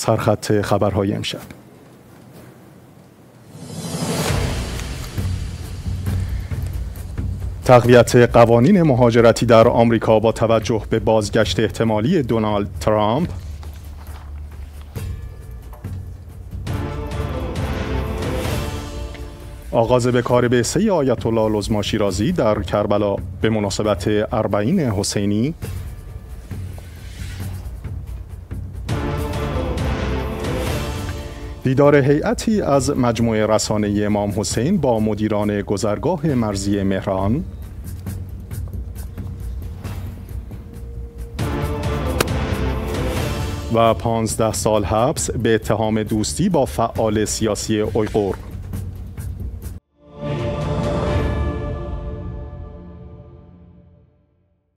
سرخط خبرهای امشب. تقویت قوانین مهاجرتی در آمریکا با توجه به بازگشت احتمالی دونالد ترامپ. آغاز به کار به سه آیت الله لزما شیرازی در کربلا به مناسبت اربعین حسینی. دیدار هیئتی از مجموعه رسانه امام حسین با مدیران گذرگاه مرزی مهران. و پانزده سال حبس به اتهام دوستی با فعال سیاسی اویغور.